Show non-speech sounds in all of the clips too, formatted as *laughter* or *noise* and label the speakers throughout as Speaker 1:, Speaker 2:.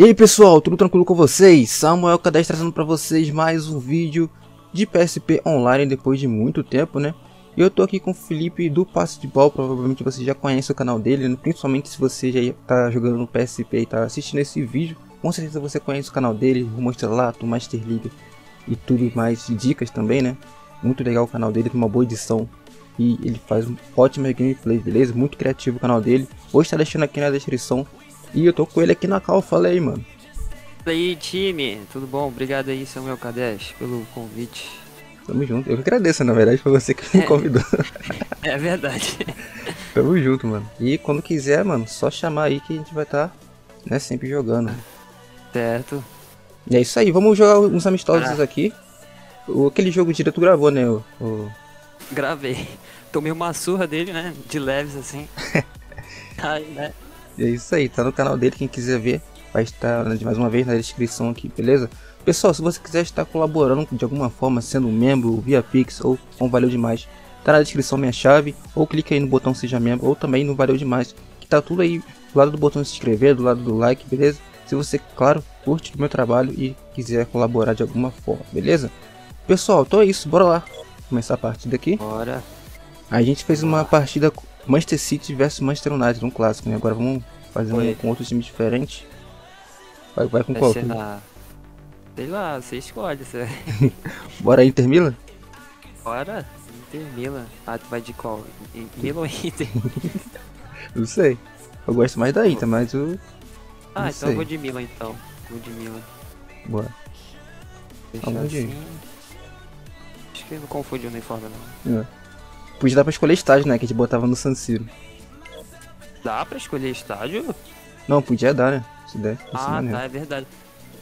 Speaker 1: E aí pessoal, tudo tranquilo com vocês? Samuel K10 trazendo para vocês mais um vídeo de PSP Online depois de muito tempo, né? E eu tô aqui com o Felipe do Passe de Ball, provavelmente você já conhece o canal dele, né? principalmente se você já tá jogando no PSP e tá assistindo esse vídeo. Com certeza você conhece o canal dele, Rumo Estrelato, Master League e tudo mais, dicas também, né? Muito legal o canal dele, tem uma boa edição e ele faz um ótimo gameplay, beleza? Muito criativo o canal dele. Vou estar deixando aqui na descrição e eu tô com ele aqui na cal, fala aí, mano.
Speaker 2: E aí, time, tudo bom? Obrigado aí, Samuel Kadesh, pelo convite.
Speaker 1: Tamo junto. Eu que agradeço, na verdade, foi você que me convidou. *laughs*
Speaker 2: É verdade.
Speaker 1: Tamo junto, mano. E quando quiser, mano, só chamar aí que a gente vai estar, tá, né, sempre jogando.
Speaker 2: Certo.
Speaker 1: E é isso aí, vamos jogar uns amistosos ah. aqui. O, aquele jogo direto gravou, né? O, o...
Speaker 2: Gravei. Tomei uma surra dele, né? De leves assim. *laughs* aí, né?
Speaker 1: É isso aí, tá no canal dele, quem quiser ver, vai estar mais uma vez na descrição aqui, beleza? Pessoal, se você quiser estar colaborando de alguma forma, sendo um membro via Pix ou com Valeu Demais, tá na descrição minha chave, ou clique aí no botão Seja Membro, ou também no Valeu Demais, que tá tudo aí do lado do botão se inscrever, do lado do like, beleza? Se você, claro, curte o meu trabalho e quiser colaborar de alguma forma, beleza? Pessoal, então é isso, bora lá começar a partida aqui.
Speaker 2: Bora.
Speaker 1: A gente fez uma partida Manchester City versus Manchester United, um clássico, né? Agora vamos fazer um com outro time diferente. Vai, vai com vai qual? Na...
Speaker 2: Sei lá, você escolhe. Você... *laughs*
Speaker 1: Bora Inter Milan?
Speaker 2: Bora, Inter Milan. Ah, tu vai de qual? Milan ou Inter? *laughs*
Speaker 1: Não sei. Eu gosto mais da Inter, mas o.
Speaker 2: Ah, então sei. eu vou de Milan então. Vou de Milan.
Speaker 1: Bora.
Speaker 2: Deixa assim. Acho que não confunde o uniforme não.
Speaker 1: É. Podia dar pra escolher estádio, né? Que a gente botava no San Siro.
Speaker 2: Dá pra escolher estádio?
Speaker 1: Não, podia dar, né? Se der.
Speaker 2: Ah, tá, é verdade.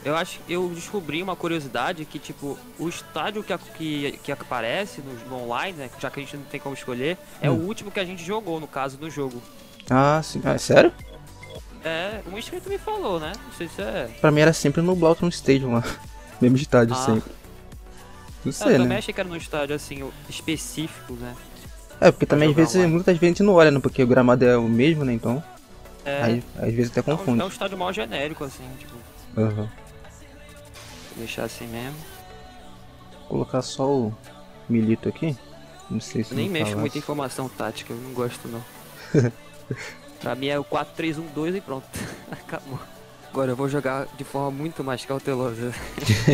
Speaker 2: Eu acho eu descobri uma curiosidade que, tipo, o estádio que, que, que aparece no, no online, né? Já que a gente não tem como escolher, é hum. o último que a gente jogou, no caso, do jogo.
Speaker 1: Ah, sim. Ah, é sério?
Speaker 2: É, um inscrito me falou, né? Não sei se é.
Speaker 1: Pra mim era sempre no Blauton Stadium lá. *laughs* Mesmo estádio ah. sempre.
Speaker 2: Não sei, eu né? também achei que era no estádio assim, específico, né?
Speaker 1: É, porque também às vezes, muitas vezes a gente não olha, né? Porque o gramado é o mesmo, né? Então. É. Aí, às vezes até confunde.
Speaker 2: É um, estádio mal genérico, assim, tipo.
Speaker 1: Aham. Uhum.
Speaker 2: Deixar assim mesmo.
Speaker 1: Vou colocar só o milito aqui. Não sei se.
Speaker 2: Eu nem mexo muita informação tática, eu não gosto não. *laughs* pra mim é o 4-3-1-2 e pronto. *laughs* Acabou. Agora eu vou jogar de forma muito mais cautelosa.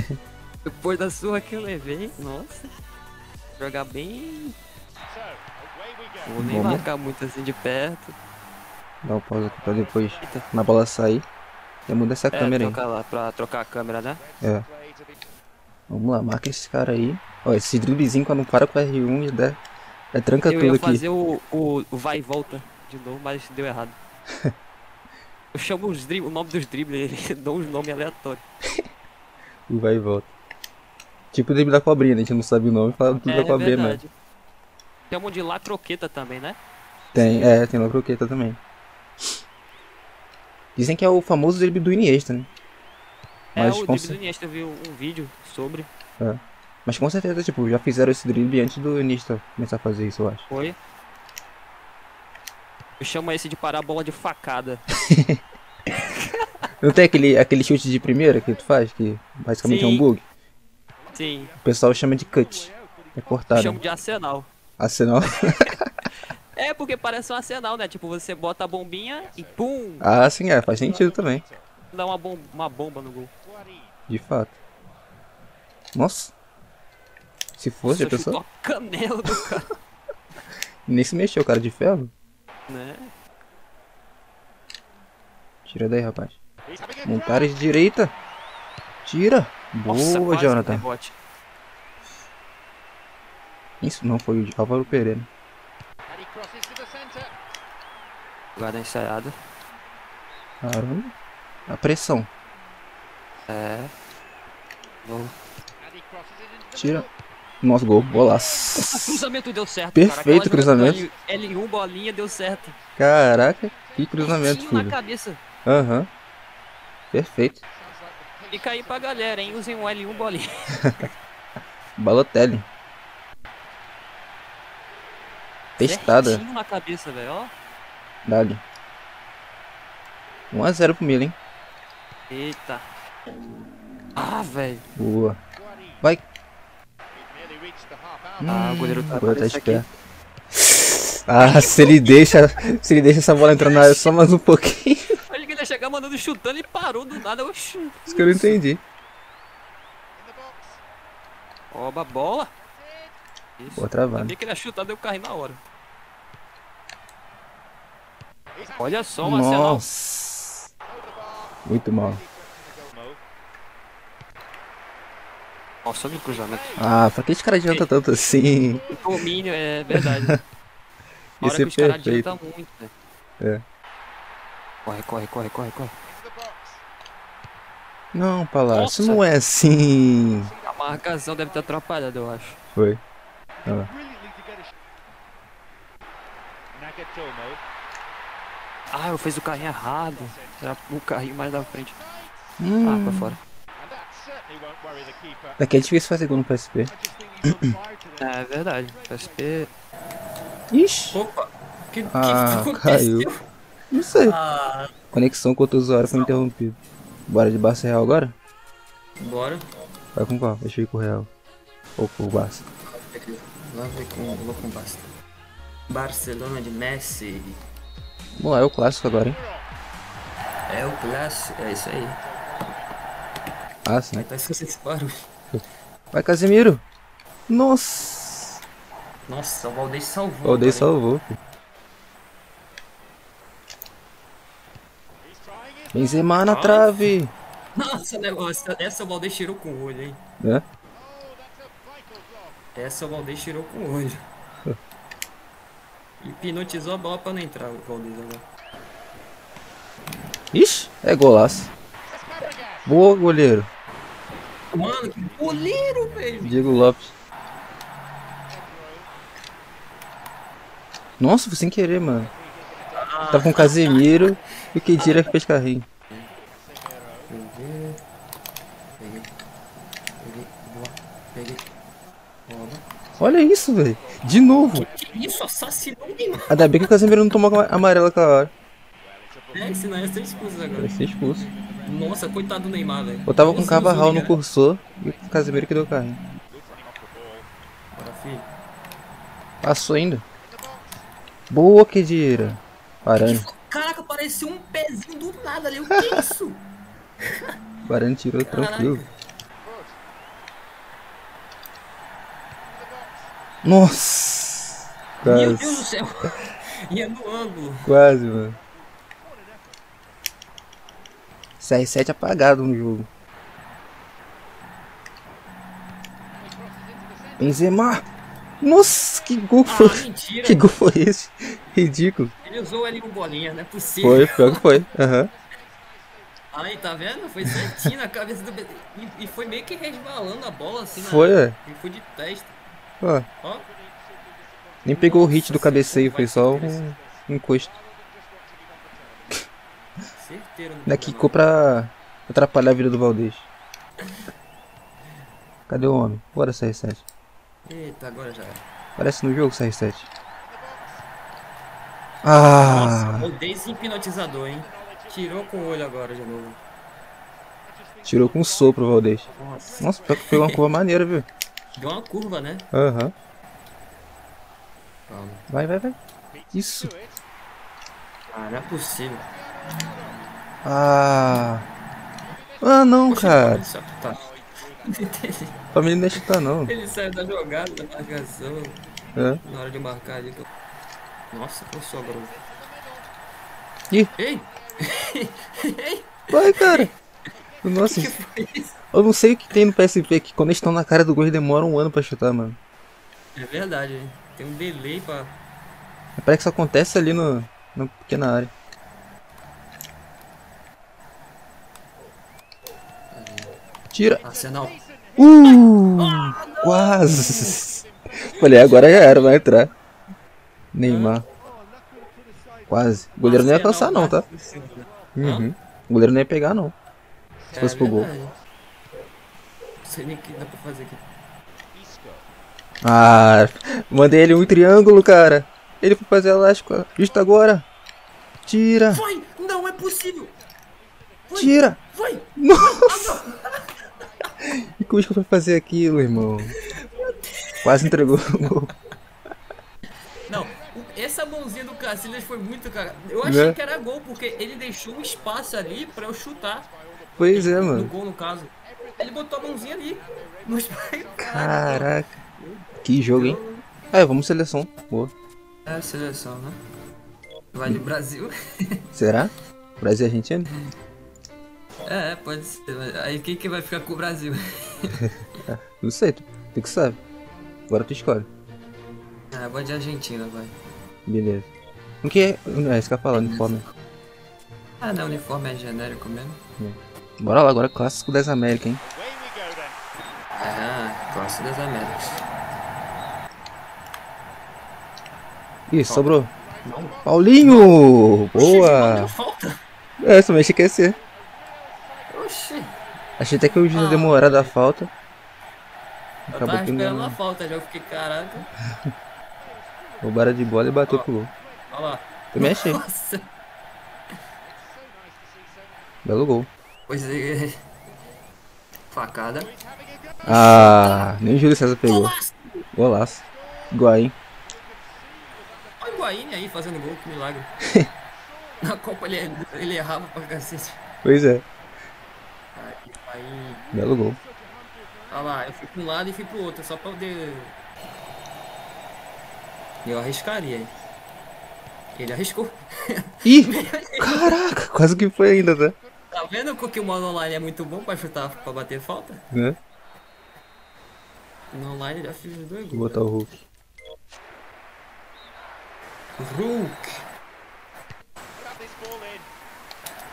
Speaker 2: *laughs* Depois da surra que eu levei, nossa. Jogar bem Vou nem Vamos. marcar muito assim de perto.
Speaker 1: Dá um pause aqui pra depois, Eita. na bola sair. Já muda essa é, câmera
Speaker 2: aí. lá pra trocar a câmera, né?
Speaker 1: É. Vamos lá, marca esse cara aí. Ó, esse driblezinho quando para com o R1 já, dá, já tranca
Speaker 2: eu
Speaker 1: tudo aqui.
Speaker 2: Eu ia fazer o, o, o, vai e volta de novo, mas deu errado. *laughs* eu chamo os o nome dos dribles, ele *laughs* dá uns nomes aleatórios.
Speaker 1: o vai e volta. Tipo o drible da cobrinha, né? a gente não sabe o nome, fala tudo é, da cobrinha, né?
Speaker 2: Chamam de La Croqueta também, né?
Speaker 1: Tem, é, tem La Croqueta também. Dizem que é o famoso drible do Iniesta, né?
Speaker 2: É, Mas, o drible do Iniesta, eu vi um vídeo sobre.
Speaker 1: É. Mas com certeza, tipo, já fizeram esse drible antes do Iniesta começar a fazer isso, eu acho.
Speaker 2: Foi. Eu chamo esse de parar-bola de facada. *laughs*
Speaker 1: Não tem aquele, aquele chute de primeira que tu faz, que basicamente Sim. é um bug?
Speaker 2: Sim.
Speaker 1: O pessoal chama de cut. É cortado. Eu
Speaker 2: chamo de arsenal.
Speaker 1: Arsenal? *laughs*
Speaker 2: é, porque parece um arsenal, né? Tipo, você bota a bombinha e pum!
Speaker 1: Ah, sim, é, faz sentido também.
Speaker 2: Dá uma, bom uma bomba no gol.
Speaker 1: De fato. Nossa. Se fosse, a pessoa.
Speaker 2: canela do cara. *laughs*
Speaker 1: Nem se mexeu, cara de ferro.
Speaker 2: Né?
Speaker 1: Tira daí, rapaz. Montares de direita. Tira. Nossa, Boa, Jonathan. Isso não foi o de Álvaro Pereira.
Speaker 2: Jogada ensaiada.
Speaker 1: Caramba. A pressão.
Speaker 2: É. Gol.
Speaker 1: Tira. Nosso gol, golaço.
Speaker 2: O cruzamento deu certo.
Speaker 1: Perfeito cara. cruzamento.
Speaker 2: L1 bolinha deu certo.
Speaker 1: Caraca, que cruzamento, filho.
Speaker 2: na cabeça.
Speaker 1: Aham. Uhum. Perfeito.
Speaker 2: Fica aí pra galera, hein? Usem um L1 bolinha. *laughs*
Speaker 1: Balotelli. Testada.
Speaker 2: Certinho na cabeça, velho, ó.
Speaker 1: Dali. 1x0 pro Milan, hein?
Speaker 2: Eita. Ah, velho.
Speaker 1: Boa. Vai.
Speaker 2: Ah, o goleiro tá
Speaker 1: o goleiro tá
Speaker 2: aqui.
Speaker 1: esperto. Ah, se ele deixa. Se ele deixa essa bola entrar na área só mais um pouquinho.
Speaker 2: Olha que ele ia chegar mandando chutando e parou do nada. Oxi.
Speaker 1: Isso que eu não entendi.
Speaker 2: Oba a bola. Isso.
Speaker 1: Boa travada.
Speaker 2: Sabia que ele ia chutar, deu carrinho na hora. Olha só, Marcelo.
Speaker 1: Nossa. Muito mal.
Speaker 2: Nossa, olha o cruzamento.
Speaker 1: Ah, pra que esse cara adianta tanto assim?
Speaker 2: O domínio é verdade. A hora
Speaker 1: Isso
Speaker 2: que
Speaker 1: é
Speaker 2: os caras adiantam muito, né?
Speaker 1: É.
Speaker 2: Corre, corre, corre, corre, corre.
Speaker 1: Não, Palácio,
Speaker 2: Nossa.
Speaker 1: não é assim.
Speaker 2: A marcação deve ter atrapalhado, eu acho.
Speaker 1: Foi. Olha lá.
Speaker 2: Ah, eu fiz o carrinho errado. Era o carrinho mais da frente.
Speaker 1: Hum,
Speaker 2: Ah, pra fora.
Speaker 1: daqui é difícil fazer gol no PSP.
Speaker 2: É, é verdade. PSP.
Speaker 1: Ixi.
Speaker 2: Opa! Que, que
Speaker 1: Ah,
Speaker 2: aconteceu?
Speaker 1: caiu. Não sei.
Speaker 2: Ah,
Speaker 1: Conexão com outro usuário foi interrompido. Bora de Barça Real agora?
Speaker 2: bora.
Speaker 1: Vai com qual? Deixa eu ir com o Real. Ou com o Barça.
Speaker 2: Lá vai com, vou com Basta. Barcelona de Messi.
Speaker 1: Vamos lá, é o clássico agora, hein?
Speaker 2: É o clássico. É isso aí.
Speaker 1: Ah, sim.
Speaker 2: Aí tá esquecendo esse barulho.
Speaker 1: Vai, Casemiro. Nossa.
Speaker 2: Nossa, o Valdez salvou.
Speaker 1: O
Speaker 2: cara.
Speaker 1: salvou. pô. Benzema na trave.
Speaker 2: Nossa, negócio. Essa o Valdez tirou com o olho, hein?
Speaker 1: É?
Speaker 2: Essa o Valdez tirou com o olho. Hipnotizou a bola pra não entrar o Valdez agora.
Speaker 1: Ixi, é golaço. Boa, goleiro.
Speaker 2: Mano, que goleiro, velho.
Speaker 1: Diego Lopes. Nossa, foi sem querer, mano. Tava com o Casemiro e o Kedira que fez carrinho.
Speaker 2: Peguei. Peguei. Peguei. Boa. Peguei. Boa.
Speaker 1: Olha isso, velho. De novo.
Speaker 2: Isso? Assassinou o.
Speaker 1: Ainda bem que o Casemiro não tomou amarelo aquela hora.
Speaker 2: É, senão ia ser expulso agora.
Speaker 1: Vai ser expulso.
Speaker 2: Nossa, coitado do Neymar, velho.
Speaker 1: Eu tava com o Cavarral no cursor e o Casemiro que deu carrinho.
Speaker 2: Bora, filho.
Speaker 1: Passou ainda. Boa, Kedira. Varane.
Speaker 2: Caraca, parecia um pezinho do nada ali. O que é isso? *laughs*
Speaker 1: Varane tirou tranquilo. Nossa.
Speaker 2: Meu Deus do
Speaker 1: Quase,
Speaker 2: céu. *laughs* Ia no ângulo.
Speaker 1: quase, mano. CR7 apagado no jogo. Benzema. Nossa, que gol
Speaker 2: Ah,
Speaker 1: foi.
Speaker 2: mentira.
Speaker 1: Que gol foi esse? Ridículo.
Speaker 2: Ele usou ali um bolinha, não é possível.
Speaker 1: Foi, pior que foi. Aham.
Speaker 2: Aí, tá vendo? Foi certinho na cabeça do... E, e foi meio que resbalando a bola assim na
Speaker 1: Foi, é.
Speaker 2: E foi de testa.
Speaker 1: Ó,
Speaker 2: Ó.
Speaker 1: nem pegou o hit do
Speaker 2: Nossa,
Speaker 1: cabeceio, foi só um encosto. Daqui ficou pra atrapalhar a vida do Valdez. Cadê o homem? Bora, CR7.
Speaker 2: Eita, agora já.
Speaker 1: Parece no jogo, CR7.
Speaker 2: Nossa,
Speaker 1: Ah!
Speaker 2: o hipnotizador, hein? Tirou com o olho agora de novo.
Speaker 1: Tirou com um sopro o Valdez.
Speaker 2: Nossa.
Speaker 1: Nossa, pegou uma curva *laughs* maneira, viu?
Speaker 2: Deu uma curva, né?
Speaker 1: Aham.
Speaker 2: Calma.
Speaker 1: Vai, vai, vai. Isso.
Speaker 2: Ah, não é possível.
Speaker 1: Ah. Ah, não,
Speaker 2: Poxa,
Speaker 1: cara.
Speaker 2: Tá.
Speaker 1: Pra mim não chutar, não.
Speaker 2: Ele saiu da jogada, da marcação.
Speaker 1: É.
Speaker 2: Na hora de marcar ali. Nossa, que sobrou.
Speaker 1: Ih. *laughs*
Speaker 2: Ei!
Speaker 1: Vai, cara. Nossa, *laughs*
Speaker 2: que isso?
Speaker 1: eu não sei o que tem no PSP que quando eles estão na cara do gol eles demoram um ano pra chutar, mano.
Speaker 2: É verdade, hein? Tem um delay pra.
Speaker 1: Parece que isso acontece ali no, na pequena área. Tira.
Speaker 2: Arsenal.
Speaker 1: Uh! Quase. Falei, agora já era, vai entrar. Neymar. Quase. O goleiro não ia alcançar não, tá? Uhum. O goleiro não ia pegar não. Se fosse pro gol.
Speaker 2: É. Não sei nem o que dá pra fazer aqui.
Speaker 1: Ah, mandei ele um triângulo, cara. Ele foi fazer elástico justo agora. Tira,
Speaker 2: Vai! Não é possível! Vai!
Speaker 1: tira.
Speaker 2: Vai!
Speaker 1: Nossa! *laughs* E como é que foi fazer aquilo, irmão? Quase entregou o gol.
Speaker 2: Não, essa mãozinha do Cacilhas foi muito, cara. Eu achei
Speaker 1: Né?
Speaker 2: que era gol, porque ele deixou um espaço ali pra eu chutar.
Speaker 1: Pois é,
Speaker 2: No
Speaker 1: mano.
Speaker 2: gol, no caso. Ele botou a mãozinha ali. No espaço. *laughs*
Speaker 1: Caraca. Que jogo, hein? É, vamos seleção. Boa.
Speaker 2: É seleção, né? Vai de Brasil. *laughs*
Speaker 1: Será? Brasil e Argentina?
Speaker 2: É, é, pode ser. Aí quem que vai ficar com o Brasil? *laughs*
Speaker 1: Não sei, tu, tu que sabe. Agora tu escolhe.
Speaker 2: Ah, vou de Argentina, vai.
Speaker 1: Beleza. O que é? É isso que eu ia falar, uniforme.
Speaker 2: Ah, não, uniforme é genérico mesmo.
Speaker 1: Bora lá, agora clássico das Américas, hein?
Speaker 2: É, clássico das Américas.
Speaker 1: Ih, sobrou. Paulinho!
Speaker 2: Oxi, não
Speaker 1: Boa!
Speaker 2: deu falta.
Speaker 1: É, também achei que ia ser.
Speaker 2: Oxi.
Speaker 1: Achei até que o juiz ia
Speaker 2: Ah.
Speaker 1: demorar da falta.
Speaker 2: Eu
Speaker 1: Acabou
Speaker 2: tava esperando
Speaker 1: não.
Speaker 2: uma falta, já eu fiquei caraca. *laughs*
Speaker 1: Roubaram de bola e bateu pro gol.
Speaker 2: Olha lá.
Speaker 1: Também achei.
Speaker 2: Nossa. *laughs*
Speaker 1: Belo gol.
Speaker 2: Pois é. Facada.
Speaker 1: Ah, nem o Júlio César pegou.
Speaker 2: Golaço!
Speaker 1: Golaço. Higuaín.
Speaker 2: Olha o Guaíne aí fazendo gol, que milagre. *laughs* Na Copa ele, ele errava pra cacete.
Speaker 1: Pois é.
Speaker 2: Aí,
Speaker 1: Belo gol.
Speaker 2: olha lá, eu fui pra um lado e fui pro outro, só pra poder. Eu arriscaria, hein? Ele arriscou.
Speaker 1: Ih! *laughs* Caraca, quase que foi ainda, tá?
Speaker 2: Tá vendo que o modo online é muito bom pra chutar, pra bater falta?
Speaker 1: Né?
Speaker 2: No online já fiz os dois
Speaker 1: Vou
Speaker 2: gols.
Speaker 1: botar o Hulk.
Speaker 2: Hulk.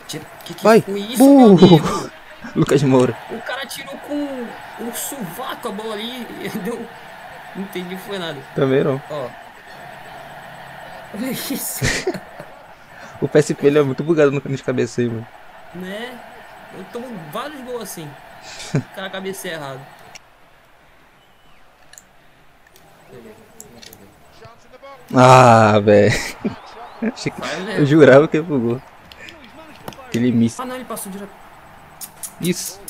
Speaker 2: Que, que,
Speaker 1: Vai!
Speaker 2: foi isso, meu
Speaker 1: Burro!
Speaker 2: amigo? *laughs*
Speaker 1: Lucas Moura.
Speaker 2: O cara tirou com o sovaco a bola ali *laughs* e deu. Não entendi, foi nada.
Speaker 1: Também não.
Speaker 2: Ó. Olha isso, *laughs*
Speaker 1: O PSP ele é muito bugado no, nos cabeceiros, mano.
Speaker 2: né? Eu tomo vários gols assim. O cara cabeceia errado.
Speaker 1: Ah, velho. Eu jurava que ele bugou. Aquele miss.
Speaker 2: Ah não, ele passou direto.
Speaker 1: Isso.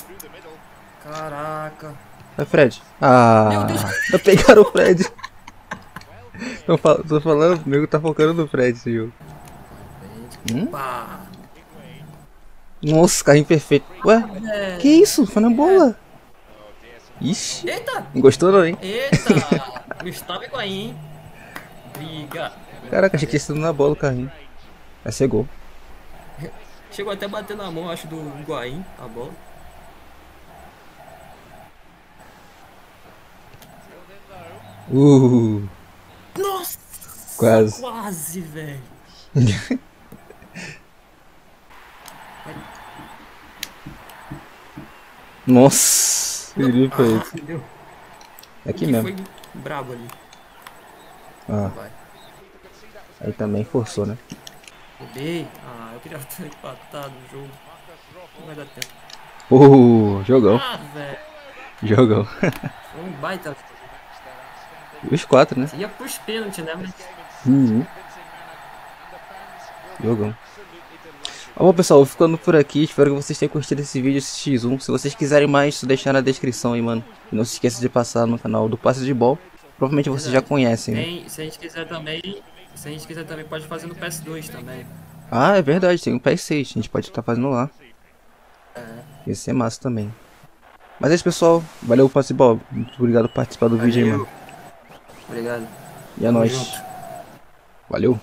Speaker 2: Caraca.
Speaker 1: Vai, Fred. Ah,
Speaker 2: Meu Deus.
Speaker 1: vai pegar o Fred. Tô, fal- tô falando, o nego tá focando no Fred esse jogo. Hum? Nossa, carrinho perfeito. Ué,
Speaker 2: É.
Speaker 1: que isso? Foi na bola. Ixi,
Speaker 2: Eita!
Speaker 1: não gostou não, hein?
Speaker 2: Eita! *laughs* Gustavo Higuaín, hein? Briga.
Speaker 1: Caraca, achei que tinha sido na bola o carrinho. Vai ser gol.
Speaker 2: Chegou até bater na mão, acho, do Higuaín, a bola.
Speaker 1: Uh,
Speaker 2: Nossa!
Speaker 1: quase.
Speaker 2: Quase, velho. *laughs*
Speaker 1: Nossa, que foi isso?
Speaker 2: Ah, deu.
Speaker 1: Aqui mesmo.
Speaker 2: foi brabo ali.
Speaker 1: Ah,
Speaker 2: Vai.
Speaker 1: aí também forçou, né?
Speaker 2: Roubei. Ah, eu queria *laughs* ter empatado o jogo. Não vai dar tempo.
Speaker 1: Uh, jogão,
Speaker 2: Ah, velho.
Speaker 1: jogão.
Speaker 2: Um baita.
Speaker 1: Os quatro, né?
Speaker 2: Ia pros pênaltis, né? Mas
Speaker 1: Uhum. Jogão. Bom pessoal, vou ficando por aqui, espero que vocês tenham curtido esse vídeo, esse X1. Se vocês quiserem mais, só deixar na descrição aí, mano. E não se esqueça de passar no canal do Passe de Ball. Provavelmente vocês já conhecem, né?
Speaker 2: tem, se a gente quiser também. Se a gente quiser também, pode fazer no PS2 também.
Speaker 1: Ah, é verdade, tem um PS6, a gente pode estar fazendo lá.
Speaker 2: É.
Speaker 1: Ia ser massa também. Mas é isso pessoal, valeu Ball. Muito obrigado por participar do vídeo aí, mano.
Speaker 2: Obrigado.
Speaker 1: E é nóis. Valeu.